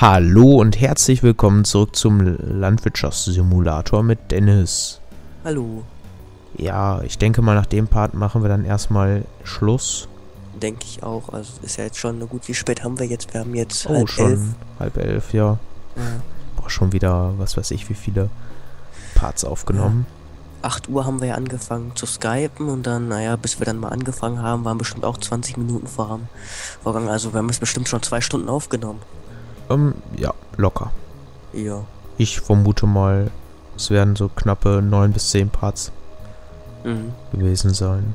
Hallo und herzlich willkommen zurück zum Landwirtschaftssimulator mit Dennis. Hallo. Ja, ich denke mal, nach dem Part machen wir dann erstmal Schluss. Denke ich auch. Also ist ja jetzt schon gut. Wie spät haben wir jetzt? Wir haben jetzt Oh, halb schon elf. halb elf, ja. Ja. Boah, schon wieder, was weiß ich, wie viele Parts aufgenommen. 8 Uhr haben wir ja angefangen zu skypen und dann, naja, bis wir dann mal angefangen haben, waren bestimmt auch 20 Minuten vor vorgegangen. Also wir haben es bestimmt schon zwei Stunden aufgenommen. Ähm, ja, locker. Ja. Ich vermute mal, es werden so knappe neun bis zehn Parts Mhm. gewesen sein.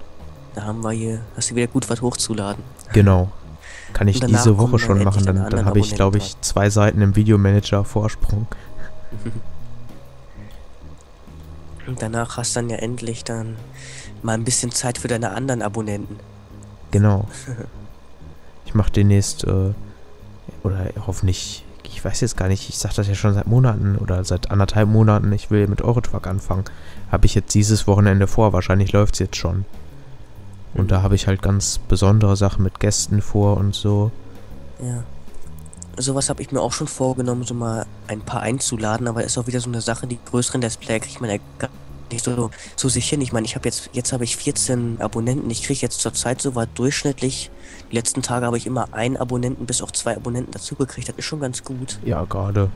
Da haben wir hier, hast du wieder gut was hochzuladen. Genau. Kann ich diese Woche schon machen, dann, dann habe ich, glaube ich, zwei Seiten im Videomanager Vorsprung. Und danach hast dann ja endlich dann mal ein bisschen Zeit für deine anderen Abonnenten. Genau. Ich mache demnächst, äh, oder hoffentlich, ich weiß jetzt gar nicht, ich sage das ja schon seit Monaten oder seit anderthalb Monaten, ich will mit Eurotruck anfangen. Habe ich jetzt dieses Wochenende vor, wahrscheinlich läuft es jetzt schon. Und da habe ich halt ganz besondere Sachen mit Gästen vor und so. Ja. Sowas habe ich mir auch schon vorgenommen, so mal ein paar einzuladen, aber ist auch wieder so eine Sache, die größeren Let's Player kriegt man ja nicht so, so sich hin. Ich meine, ich habe jetzt, jetzt habe ich 14 Abonnenten. Ich kriege jetzt zurzeit so weit durchschnittlich. Die letzten Tage habe ich immer einen Abonnenten bis auch zwei Abonnenten dazu gekriegt. Das ist schon ganz gut. Ja, gerade,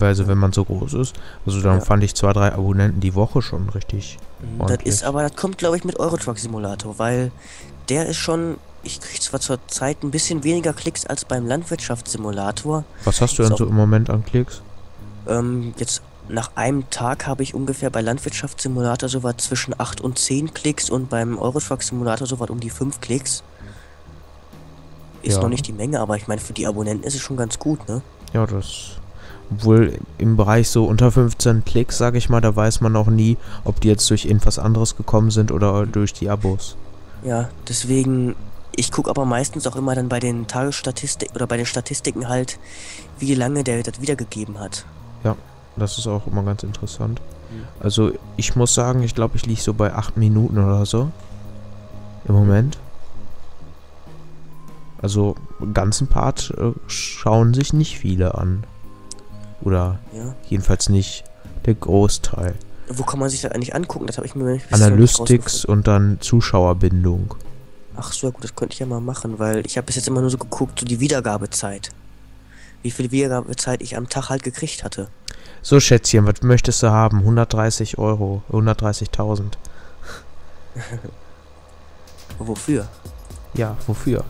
also wenn man so groß ist. Also dann Ja. fand ich zwei, drei Abonnenten die Woche schon richtig. Mhm, Das ist aber, das kommt glaube ich mit Eurotruck Simulator, weil der ist schon, ich kriege zwar zurzeit ein bisschen weniger Klicks als beim Landwirtschaftssimulator. Was hast du denn So. so im Moment an Klicks? Ähm, jetzt nach einem Tag habe ich ungefähr bei Landwirtschaftssimulator so was zwischen 8 und 10 Klicks und beim Eurotruck Simulator so was um die 5 Klicks. Ist Ja. noch nicht die Menge, aber ich meine, für die Abonnenten ist es schon ganz gut, ne? Ja, das. Obwohl im Bereich so unter 15 Klicks, sage ich mal, da weiß man auch nie, ob die jetzt durch irgendwas anderes gekommen sind oder durch die Abos. Ja, deswegen, ich gucke aber meistens auch immer dann bei den Tagesstatistiken oder bei den Statistiken halt, wie lange der das wiedergegeben hat. Das ist auch immer ganz interessant. Also ich muss sagen, ich glaube, ich liege so bei 8 Minuten oder so. Im Moment. Also einen ganzen Part äh, schauen sich nicht viele an. Oder Ja. jedenfalls nicht der Großteil. Wo kann man sich das eigentlich angucken? Das habe ich mir nicht Analytics und dann Zuschauerbindung. Ach so, ja gut, das könnte ich ja mal machen, weil ich habe bis jetzt immer nur so geguckt, so die Wiedergabezeit. Wie viel Wiedergabezeit ich am Tag halt gekriegt hatte. So, Schätzchen, was möchtest du haben? 130 Euro. 130.000. Wofür? Ja, wofür?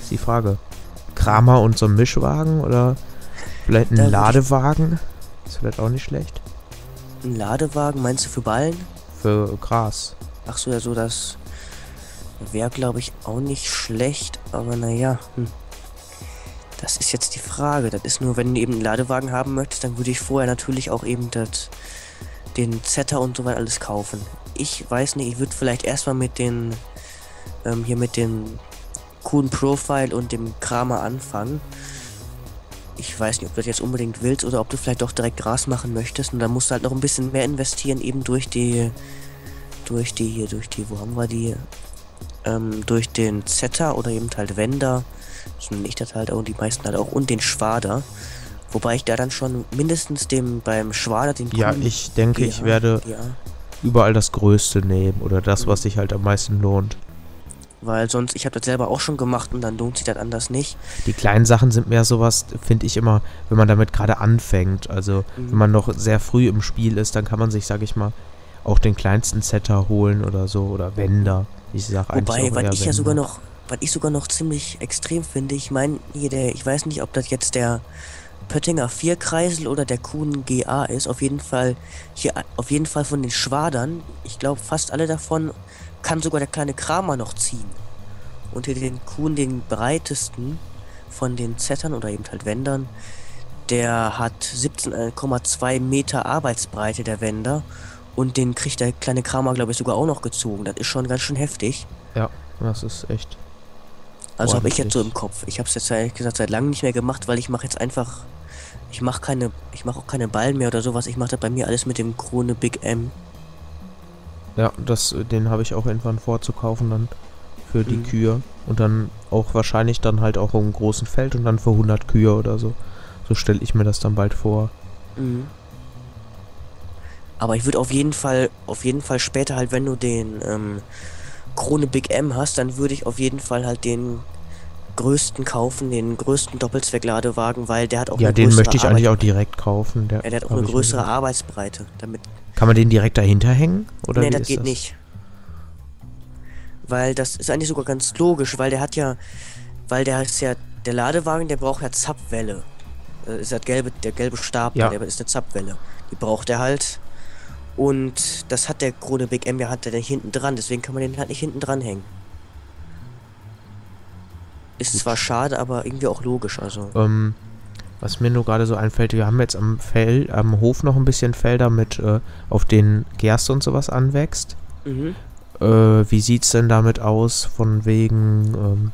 Ist die Frage. Kramer und so ein Mischwagen oder vielleicht ein Da Ladewagen? Ist vielleicht auch nicht schlecht. Ein Ladewagen, meinst du für Ballen? Für Gras. Ach so, ja, so das wäre, glaube ich, auch nicht schlecht, aber naja, hm. Das ist jetzt die Frage. Das ist nur, wenn du eben einen Ladewagen haben möchtest, dann würde ich vorher natürlich auch eben das, den Zetter und so weiter alles kaufen. Ich weiß nicht, ich würde vielleicht erstmal mit den, ähm, hier mit dem Kuhn Profile und dem Kramer anfangen. Ich weiß nicht, ob du das jetzt unbedingt willst oder ob du vielleicht doch direkt Gras machen möchtest. Und dann musst du halt noch ein bisschen mehr investieren, eben durch die, durch die hier, durch die, wo haben wir die? Ähm, durch den Zetter oder eben halt Wender. Ich das halt auch, die meisten halt auch. Und den Schwader. Wobei ich da dann schon mindestens dem beim Schwader den Ja, Kuhn- ich denke, ich werde GA. überall das Größte nehmen oder das, Mhm. was sich halt am meisten lohnt. Weil sonst, ich habe das selber auch schon gemacht und dann lohnt sich das anders nicht. Die kleinen Sachen sind mehr sowas, finde ich immer, wenn man damit gerade anfängt. Also, Mhm. wenn man noch sehr früh im Spiel ist, dann kann man sich, sag ich mal, auch den kleinsten Setter holen oder so oder Wender. Ich sag Wobei, eher ich ja Wender. sogar noch, was ich sogar noch ziemlich extrem finde, ich meine, ich weiß nicht, ob das jetzt der Pöttinger 4 Kreisel oder der Kuhn GA ist, auf jeden Fall, hier, auf jeden Fall von den Schwadern, ich glaube fast alle davon kann sogar der kleine Kramer noch ziehen. Und hier den Kuhn, den breitesten von den Zettern oder eben halt Wendern, der hat 17,2 Meter Arbeitsbreite, der Wender. Und den kriegt der kleine Kramer, glaube ich, sogar auch noch gezogen. Das ist schon ganz schön heftig. Ja, das ist echt. Also habe ich jetzt so im. Kopf. Ich habe es jetzt ehrlich gesagt seit langem nicht mehr gemacht, weil ich mache jetzt einfach, ich mache keine, ich mache auch keine Ballen mehr oder sowas. Ich mache das bei mir alles mit dem Krone Big M. Ja, das, den habe ich auch irgendwann vorzukaufen dann für die Mhm. Kühe. Und dann auch wahrscheinlich dann halt auch im großen Feld und dann für 100 Kühe oder so. So stelle ich mir das dann bald vor. Mhm. Aber ich würde auf jeden Fall, auf jeden Fall später halt, wenn du den ähm, Krone Big M hast, dann würde ich auf jeden Fall halt den größten kaufen, den größten Doppelzweckladewagen, weil der hat auch Ja, eine den möchte ich eigentlich auch direkt kaufen. Der, Ja, der hat auch eine größere Arbeitsbreite. Damit. Kann man den direkt dahinter hängen? Oder nee, das geht nicht. Weil das ist eigentlich sogar ganz logisch, weil der hat ja, weil der ist ja, der Ladewagen, der braucht ja Zapfwelle. Das ist das gelbe, der gelbe Stab, Ja. der ist eine Zapfwelle. Die braucht er halt. Und das hat der Krone Big M ja hat der nicht hinten dran, deswegen kann man den halt nicht hinten dran hängen. Ist zwar schade, aber irgendwie auch logisch, also. Ähm, was mir nur gerade so einfällt, wir haben jetzt am Feld, am Hof noch ein bisschen Felder mit, äh, auf denen Gerste und sowas anwächst. Mhm. Äh, wie sieht's denn damit aus, von wegen, ähm,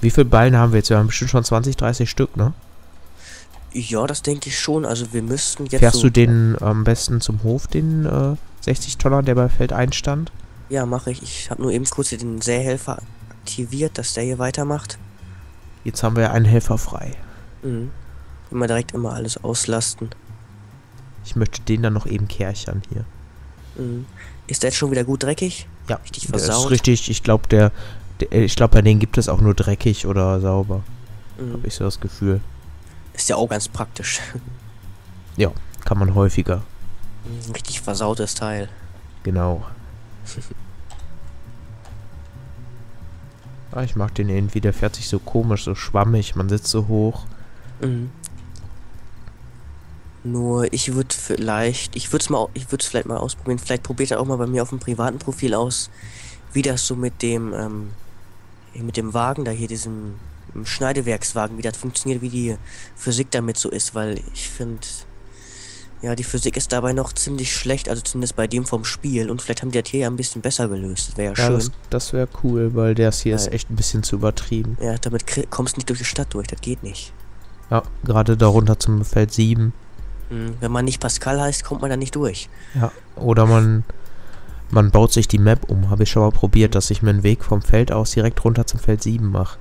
wie viele Ballen haben wir jetzt? Wir haben bestimmt schon 20, 30 Stück, ne? Ja, das denke ich schon. Also wir müssten jetzt. Fährst so, du den am besten zum Hof, den äh, 60 Tonner, der bei Feld 1 stand? Ja, mache ich. Ich habe nur eben kurz den Sähelfer aktiviert, dass der hier weitermacht. Jetzt haben wir ja einen Helfer frei. Mhm. Immer direkt immer alles auslasten. Ich möchte den dann noch eben kärchern hier. Mhm. Ist der jetzt schon wieder gut dreckig? Ja, Richtig der ist versaut. richtig. Ich glaube, der, der, ich glaube, bei denen gibt es auch nur dreckig oder sauber. Mhm. Habe ich so das Gefühl. Ist ja auch ganz praktisch. Kann man häufiger. Richtig versautes Teil. Genau. ah, ich mag den irgendwie. Der fährt sich so komisch, so schwammig. Man sitzt so hoch. Mhm. Nur ich würde vielleicht, ich würde es mal, ich würde es vielleicht mal ausprobieren. Vielleicht probiert er auch mal bei mir auf dem privaten Profil aus, wie das so mit dem, ähm, mit dem Wagen da hier, diesem Schneidewerkswagen, wie das funktioniert, wie die Physik damit so ist, weil ich finde, ja, die Physik ist dabei noch ziemlich schlecht, also zumindest bei dem vom Spiel. Und vielleicht haben die das hier ja ein bisschen besser gelöst. Das wäre ja, Ja, schön. das, das wäre cool, weil das hier ist Weil- echt ein bisschen zu übertrieben. Ja, damit kommst du nicht durch die Stadt durch, das geht nicht. Ja, gerade darunter zum Feld 7. Mhm. Wenn man nicht Pascal heißt, kommt man da nicht durch. Ja, oder man, man baut sich die Map um. Habe ich schon mal probiert, dass ich mir einen Weg vom Feld aus direkt runter zum Feld 7 mache.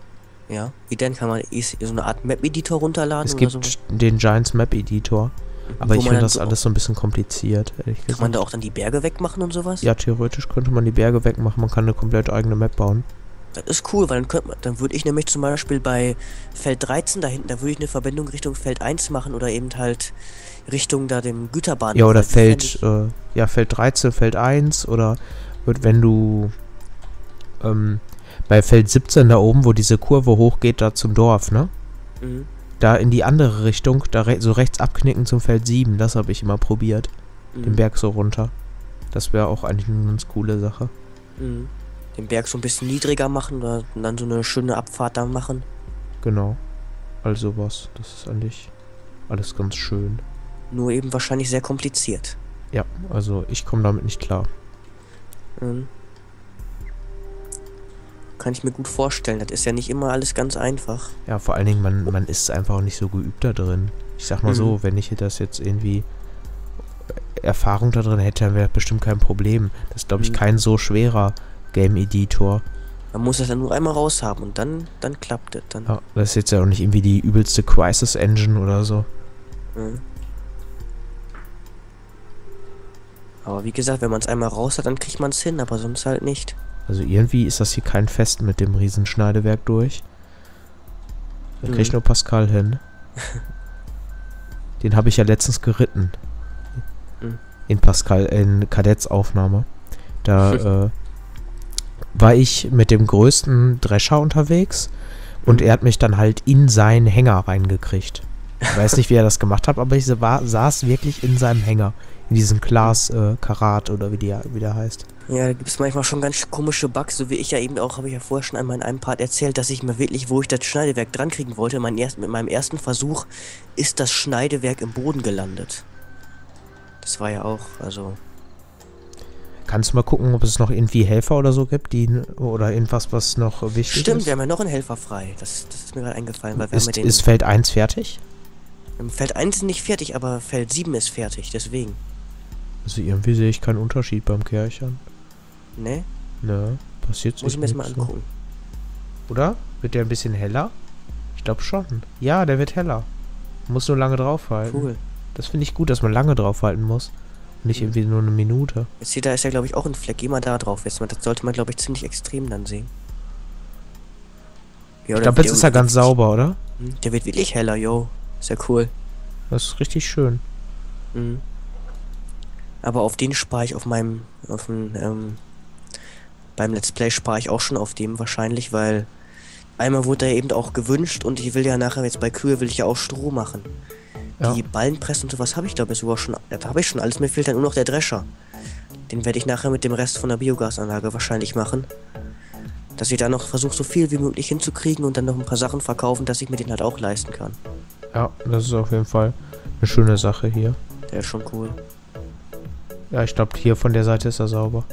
Ja, wie denn kann man is- so eine Art Map-Editor runterladen Es oder gibt so? den Giants Map Editor, aber Wo ich finde das so- alles so ein bisschen kompliziert, ehrlich Kann man gesagt. da auch dann die Berge wegmachen und sowas? Ja, theoretisch könnte man die Berge wegmachen, man kann eine komplett eigene Map bauen. Das ist cool, weil dann könnte man, dann würde ich nämlich zum Beispiel bei Feld 13 da hinten, da würde ich eine Verbindung Richtung Feld 1 machen oder eben halt Richtung da dem Güterbahn. Ja, oder Feld, äh, ja, Feld 13, Feld 1 oder wenn du ähm, bei Feld 17 da oben, wo diese Kurve hochgeht, da zum Dorf, ne? Mhm. Da in die andere Richtung, da re so rechts abknicken zum Feld 7, das habe ich immer probiert. Den Mhm. Berg so runter. Das wäre auch eigentlich eine ganz coole Sache. Mhm. Den Berg so ein bisschen niedriger machen oder dann so eine schöne Abfahrt da machen. Genau. Also was. Das ist eigentlich alles ganz schön. Nur eben wahrscheinlich sehr kompliziert. Ja, also ich komme damit nicht klar. Mhm. Kann ich mir gut vorstellen. Das ist ja nicht immer alles ganz einfach. Ja, vor allen Dingen, man, man ist einfach auch nicht so geübt da drin. Ich sag mal Mhm. so, wenn ich das jetzt irgendwie Erfahrung da drin hätte, dann wäre das bestimmt kein Problem. Das ist, glaube ich, Mhm. kein so schwerer Game-Editor. Man muss das dann nur einmal raus haben und dann, dann klappt es. Dann. Ja, das ist jetzt ja auch nicht irgendwie die übelste Crisis-Engine oder so. Mhm. Aber wie gesagt, wenn man es einmal raus hat, dann kriegt man es hin, aber sonst halt nicht. Also irgendwie ist das hier kein Fest mit dem Riesenschneidewerk durch. Da kriegt Mhm. nur Pascal hin. Den habe ich ja letztens geritten. Mhm. In Pascal, in Kadettsaufnahme. Da äh, war ich mit dem größten Drescher unterwegs und Mhm. er hat mich dann halt in seinen Hänger reingekriegt. Ich weiß nicht, wie er das gemacht hat, aber ich war, saß wirklich in seinem Hänger. In diesem Glas äh, Karat oder wie, die, wie der heißt. Ja, da gibt es manchmal schon ganz komische Bugs, so wie ich ja eben auch, habe ich ja vorher schon einmal in einem Part erzählt, dass ich mir wirklich, wo ich das Schneidewerk dran kriegen wollte, mein erst, mit meinem ersten Versuch ist das Schneidewerk im Boden gelandet. Das war ja auch, also. Kannst du mal gucken, ob es noch irgendwie Helfer oder so gibt, die oder irgendwas, was noch wichtig Stimmt, ist? wir haben ja noch einen Helfer frei. Das, das ist mir gerade eingefallen, weil wir haben ja Ist, den. ist Feld 1 fertig? Feld 1 ist nicht fertig, aber Feld 7 ist fertig, deswegen. Also irgendwie sehe ich keinen Unterschied beim Kärchern. Ne? Ne, passiert sich Muss ich mir jetzt mal so. angucken. Oder? Wird der ein bisschen heller? Ich glaube schon. Ja, der wird heller. Muss nur lange draufhalten. Cool. Das finde ich gut, dass man lange draufhalten muss. Nicht irgendwie nur eine Minute. Jetzt hier, da ist ja, glaube ich, auch ein Fleck. Geh mal da drauf. Jetzt, das sollte man, glaube ich, ziemlich extrem dann sehen. Ja, Ich glaube, jetzt ist er ganz sauber, oder? Hm, Der wird wirklich heller, yo. Ist ja cool. Das ist richtig schön. Mhm. Aber auf den spare ich auf meinem, auf dem, ähm, beim Let's Play spare ich auch schon auf dem wahrscheinlich, weil einmal wurde er eben auch gewünscht und ich will ja nachher jetzt bei Kühe will ich ja auch Stroh machen. Ja. Die Ballenpresse und sowas habe ich glaube ich sogar schon, da habe ich schon alles, mir fehlt dann nur noch der Drescher. Den werde ich nachher mit dem Rest von der Biogasanlage wahrscheinlich machen. Dass ich da noch versuche, so viel wie möglich hinzukriegen und dann noch ein paar Sachen verkaufen, dass ich mir den halt auch leisten kann. Ja, das ist auf jeden Fall eine schöne Sache hier. Der ist schon cool. Ja, ich glaube, hier von der Seite ist er sauber.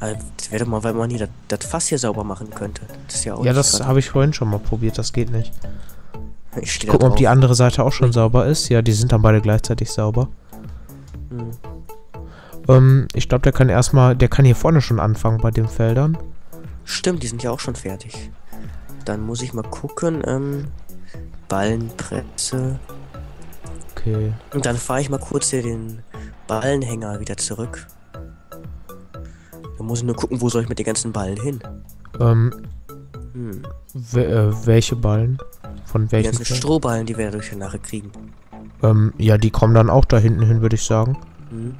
Also, das wäre doch mal, weil man hier das, das Fass hier sauber machen könnte. Das ist ja auch Ja, das habe ich vorhin schon mal probiert. Das geht nicht. Ich Gucken, ob die andere Seite auch schon sauber ist. Ja, die sind dann beide gleichzeitig sauber. Hm. Ähm, ich glaube, der kann erstmal, der kann hier vorne schon anfangen bei den Feldern. Stimmt, die sind ja auch schon fertig. Dann muss ich mal gucken, ähm, Ballenpresse. Okay. Und dann fahre ich mal kurz hier den Ballenhänger wieder zurück. Dann muss ich nur gucken, wo soll ich mit den ganzen Ballen hin. Ähm, Hm. äh, welche Ballen? Von Die welchen ganzen Feldern? Strohballen, die wir dadurch nachher kriegen. Ähm, ja, die kommen dann auch da hinten hin, würde ich sagen. Hm.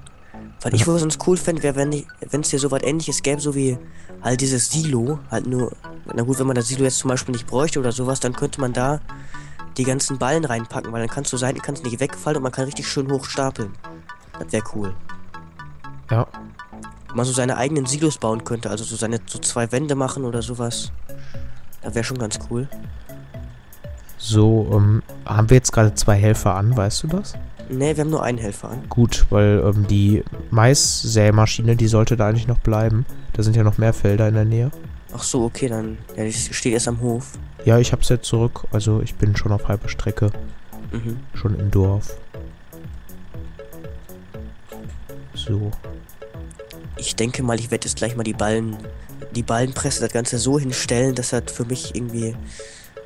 Was ich wohl sonst cool fände, wäre, wenn es hier so was ähnliches gäbe, so wie halt dieses Silo. Halt nur, na gut, wenn man das Silo jetzt zum Beispiel nicht bräuchte oder sowas, dann könnte man da die ganzen Ballen reinpacken, weil dann kannst du Seiten kannst nicht wegfallen und man kann richtig schön hoch stapeln. Das wäre cool. Ja. Wenn man so seine eigenen Silos bauen könnte, also so seine so zwei Wände machen oder sowas. Das wäre schon ganz cool. So, ähm, haben wir jetzt gerade zwei Helfer an, weißt du das? Ne, wir haben nur einen Helfer an. Gut, weil ähm, die Maissämaschine, die sollte da eigentlich noch bleiben. Da sind ja noch mehr Felder in der Nähe. Ach so, okay, dann. Ja, die steht erst am Hof. Ja, ich hab's jetzt zurück. Also ich bin schon auf halber Strecke. Mhm. Schon im Dorf. So. Ich denke mal, ich werde jetzt gleich mal die Ballen, die Ballenpresse, das Ganze so hinstellen, dass das für mich irgendwie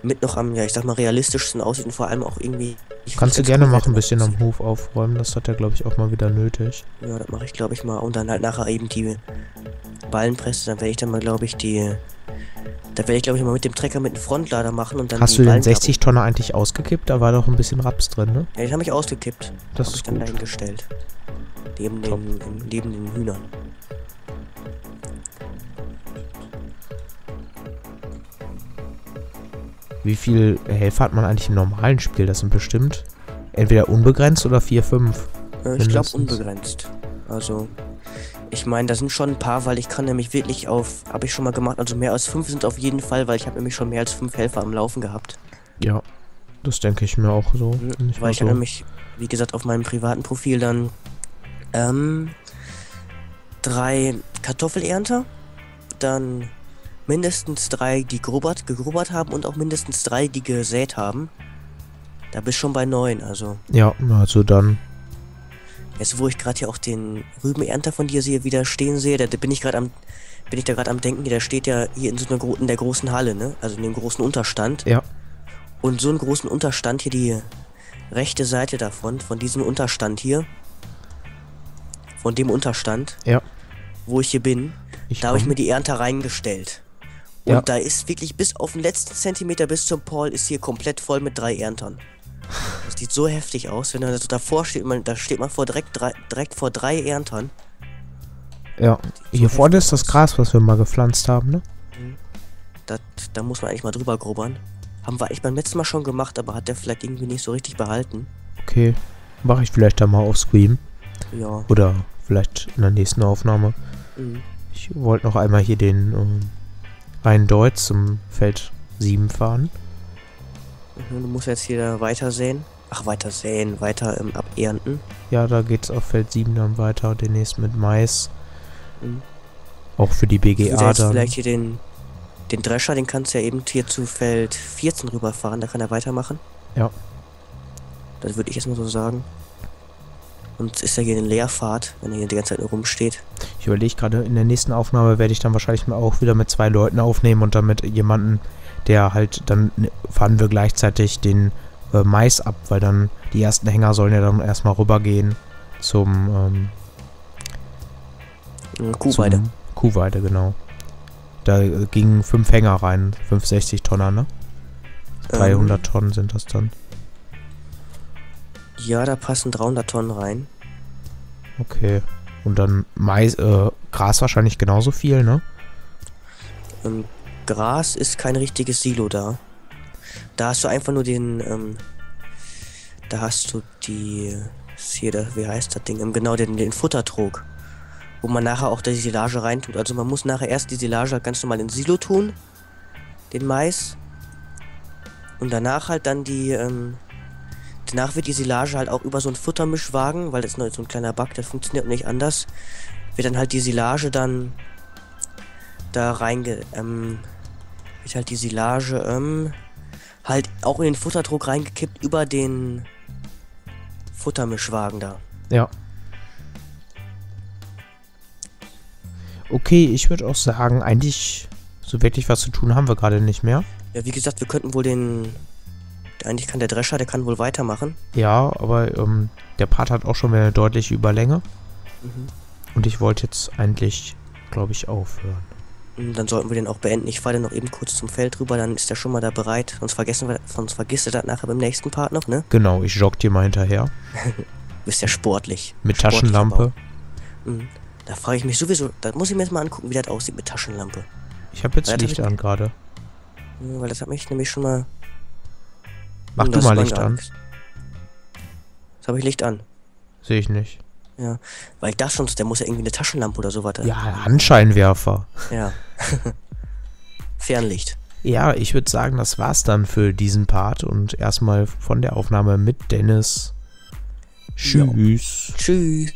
mit noch am, ja, ich sag mal, realistischsten aussieht und vor allem auch irgendwie. ich Kannst du gerne machen, ein bisschen am Hof aufräumen. Das hat er, glaube ich, auch mal wieder nötig. Ja, das mache ich, glaube ich, mal. Und dann halt nachher eben die Ballenpresse. Dann werde ich dann mal, glaube ich, die. Da werde ich, glaube ich, mal mit dem Trecker mit dem Frontlader machen und dann. Hast du den Ballen da- 60 Tonner eigentlich ausgekippt? Da war doch ein bisschen Raps drin, ne? Ja, den habe ich ausgekippt. Das Hab ich ist dann gut. dahingestellt. Neben Top. den, neben den Hühnern. Wie viel Helfer hat man eigentlich im normalen Spiel? Das sind bestimmt entweder unbegrenzt oder 4, 5. Äh, ich glaube unbegrenzt. Also, ich meine, da sind schon ein paar, weil ich kann nämlich wirklich auf, habe ich schon mal gemacht, also mehr als fünf sind auf jeden Fall, weil ich habe nämlich schon mehr als fünf Helfer am Laufen gehabt. Ja, das denke ich mir auch so. Mhm, weil ich so. habe nämlich, wie gesagt, auf meinem privaten Profil dann ähm, drei Kartoffelernter, dann mindestens drei, die grubbert, gegrubbert haben und auch mindestens drei, die gesät haben. Da bist schon bei neun, also. Ja, also dann. Jetzt, wo ich gerade hier auch den Rübenernter von dir sehe, wieder stehen sehe, da, bin ich gerade am, bin ich da gerade am denken, der steht ja hier in so einer in der großen Halle, ne? Also in dem großen Unterstand. Ja. Und so einen großen Unterstand hier, die rechte Seite davon, von diesem Unterstand hier, von dem Unterstand, Ja. wo ich hier bin, Ich da habe ich mir die Ernte reingestellt. Und Ja. da ist wirklich bis auf den letzten Zentimeter bis zum Paul ist hier komplett voll mit drei Erntern. Das sieht so heftig aus, wenn man davor steht, man, da steht man vor direkt, drei, direkt vor drei Erntern. Ja. Hier so vorne heftig ist das. Gras, was wir mal gepflanzt haben, ne? Das, da muss man eigentlich mal drüber grubbern. Haben wir eigentlich beim letzten Mal schon gemacht, aber hat der vielleicht irgendwie nicht so richtig behalten. Okay. Mache ich vielleicht dann mal auf Scream. Ja. Oder vielleicht in der nächsten Aufnahme. Mhm. Ich wollte noch einmal hier den ähm, einen Deutz zum Feld 7 fahren. Mhm, Du musst jetzt hier da weiter säen. Ach, weiter säen, weiter ähm, abernten. Ja, da geht's auf Feld 7 dann weiter. Demnächst mit Mais. Mhm. Auch für die BGA jetzt dann. vielleicht hier den, den Drescher, den kannst du ja eben hier zu Feld 14 rüberfahren, da kann er weitermachen. Ja. Das würde ich jetzt mal so sagen. Und ist ja hier eine Leerfahrt, wenn er hier die ganze Zeit nur rumsteht. Ich überlege gerade, in der nächsten Aufnahme werde ich dann wahrscheinlich auch wieder mit zwei Leuten aufnehmen und dann mit jemandem, der halt, dann ne, fahren wir gleichzeitig den äh, Mais ab, weil dann die ersten Hänger sollen ja dann erstmal rübergehen zum, ähm, Kuhweide. Zum Kuhweide, genau. Da äh, gingen fünf Hänger rein, 560 Tonner, ne? 300 ähm, Tonnen sind das dann. Ja, da passen 300 Tonnen rein. Okay. Und dann Mais, äh, Gras wahrscheinlich genauso viel, ne? Ähm, Gras ist kein richtiges Silo da. Da hast du einfach nur den, ähm, da hast du die, hier, der, wie heißt das Ding? Ähm, genau, den, den Futtertrog. Wo man nachher auch die Silage reintut. Also man muss nachher erst die Silage ganz normal in Silo tun. Den Mais. Und danach halt dann die, ähm, danach wird die Silage halt auch über so einen Futtermischwagen, weil das ist nur so ein kleiner Bug, der funktioniert nicht anders, wird dann halt die Silage dann da reinge, ähm, wird halt die Silage, ähm, halt auch in den Futterdruck reingekippt über den Futtermischwagen da. Ja. Okay, ich würde auch sagen, eigentlich so wirklich was zu tun haben wir gerade nicht mehr. Ja, wie gesagt, wir könnten wohl den. Eigentlich kann der Drescher, der kann wohl weitermachen. Ja, aber ähm, der Part hat auch schon wieder eine deutliche Überlänge. Mhm. Und ich wollte jetzt eigentlich, glaube ich, aufhören. Dann sollten wir den auch beenden. Ich fahre dann noch eben kurz zum Feld rüber, dann ist er schon mal da bereit. Sonst vergessen wir, sonst vergisst er das nachher beim nächsten Part noch, ne? Genau, ich jogge dir mal hinterher. du bist ja sportlich. Mit Taschenlampe. Mhm. Da frage ich mich sowieso, da muss ich mir jetzt mal angucken, wie das aussieht mit Taschenlampe. Ich habe jetzt weil Licht an gerade. Weil das hat mich nämlich schon mal. Mach du mal Licht an. Jetzt habe ich Licht an. Sehe ich nicht. Ja, weil ich dachte schon, der muss ja irgendwie eine Taschenlampe oder so weiter. Ja, Handscheinwerfer. Ja. Fernlicht. Ja, ich würde sagen, das war's dann für diesen Part und erstmal von der Aufnahme mit Dennis. Tschüss. Jo. Tschüss.